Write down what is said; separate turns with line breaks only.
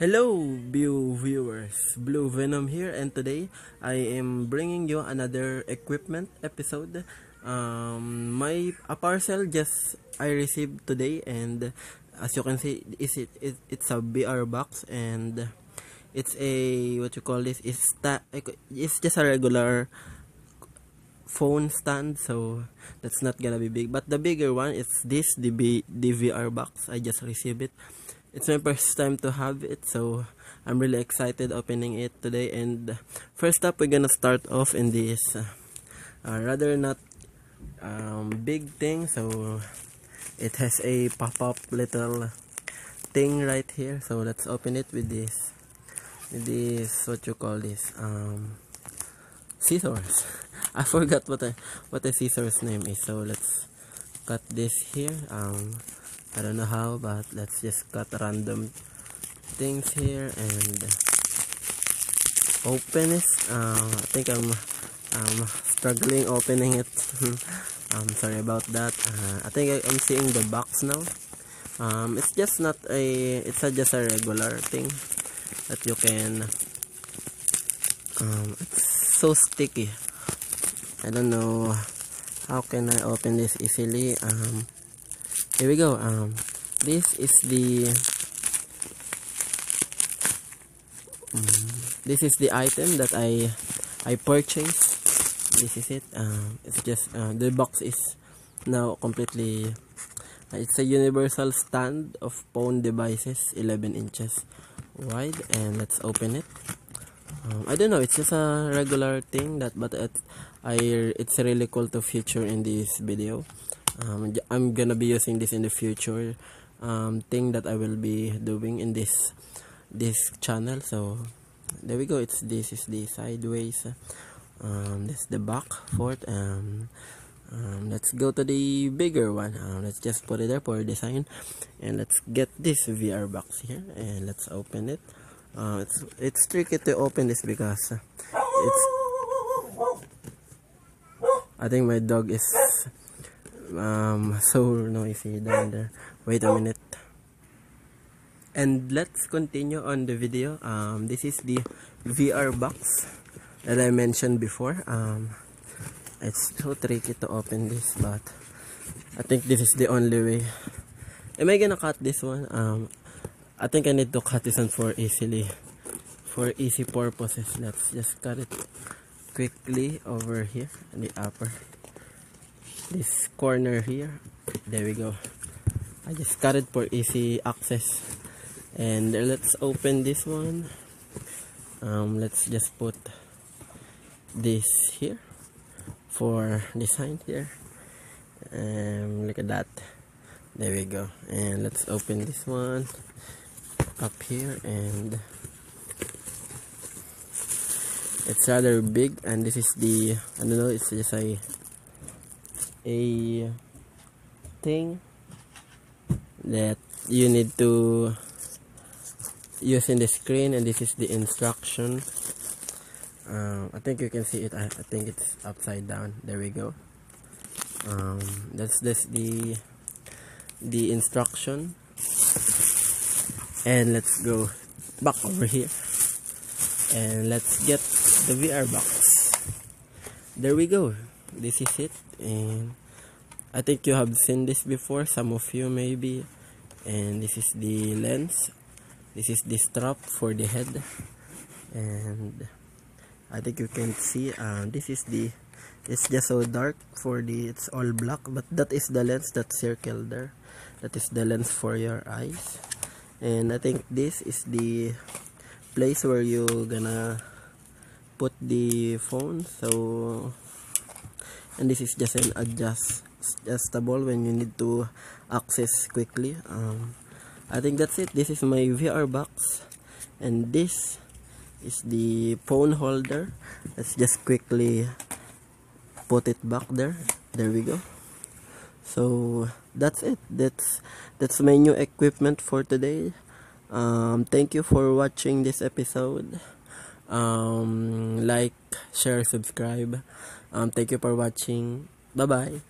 Hello, Blue viewers. Blue Venom here, and today I am bringing you another equipment episode. Um, my a parcel just I received today, and as you can see, is it, it it's a VR box, and it's a what you call this? It's sta- It's just a regular phone stand, so that's not gonna be big. But the bigger one is this DB DVR box. I just received it it's my first time to have it so I'm really excited opening it today. And first up we're gonna start off in this uh, uh, rather not um, big thing. So it has a pop-up little thing right here. So let's open it with this with this what you call this um, scissors. I forgot what a what a scissors name is. So let's cut this here. Um, I don't know how but let's just cut random things here and open it. Uh, I think I'm I'm struggling opening it. I'm sorry about that. Uh, I think I, am seeing the box now. Um, it's just not a it's a, just a regular thing that you can um, it's so sticky. I don't know how can I open this easily. Um, here we go. Um this is the um, this is the item that i i purchased. This is it. Um it's just uh, the box is now completely uh, it's a universal stand of phone devices 11 inches wide and let's open it. Um, I don't know it's just a regular thing that but it, I it's really cool to feature in this video um, I'm gonna be using this in the future um, thing that I will be doing in this this channel. So there we go. It's this is the sideways um, that's the back fourth um, um, let's go to the bigger one. Um, let's just put it there for design. And let's get this VR box here and let's open it. Uh, it's it's tricky to open this because it's I think my dog is um, so noisy down there wait a minute. And let's continue on the video. Um, this is the VR box that I mentioned before. Um, it's so tricky to open this but I think this is the only way. Am I gonna cut this one? Um, I think I need to cut this one for easily for easy purposes. Let's just cut it quickly over here in the upper this corner here. There we go. I just cut it for easy access. And let's open this one. Um, let's just put this here for design here. Um, look at that. There we go. And let's open this one up here. And it's rather big. And this is the I don't know it's just a a thing that you need to use in the screen and this is the instruction. Um, I think you can see it. I, I, think it's upside down. There we go. Um, that's that's the the instruction. And let's go back over here. And let's get the VR box. There we go this is it. And I think you have seen this before some of you maybe. And this is the lens. This is the strap for the head. And I think you can see uh, this is the it's just so dark for the it's all black but that is the lens that circle there. That is the lens for your eyes. And I think this is the place where you gonna put the phone. So and this is just an adjust adjustable when you need to access quickly. Um, I think that's it. This is my VR box. And this is the phone holder. Let's just quickly put it back there. There we go. So that's it. That's that's my new equipment for today. Um, thank you for watching this episode. Um, like share subscribe. Um, thank you for watching. Bye bye